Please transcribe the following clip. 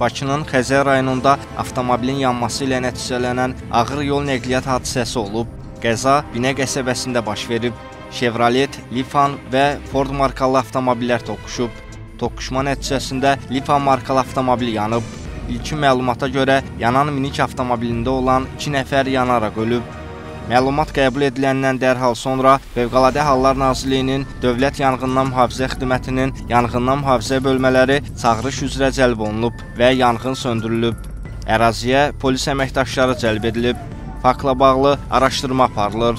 Bakının Xəzər rayonunda avtomobilin yanması ilə nəticələnən ağır yol nəqliyyat hadisəsi olub. Qəza Binə qəsəbəsində baş verib. Chevrolet, Lifan və Ford markalı avtomobillər toqquşub. Toqquşma nəticəsində Lifan markalı avtomobil yanıb. İlkin məlumata görə yanan minik avtomobilində olan 2 nəfər yanaraq ölüb. Məlumat qəbul ediləndən dərhal sonra Fövqəladə Hallar Nazirliyinin Dövlət Yanğından Mühafizə Xidmətinin yanğından mühafizə bölmələri çağırış üzrə cəlb olunub və yanğın söndürülüb. Əraziyə polis əməkdaşları cəlb edilib. Faktla bağlı araşdırma aparılır.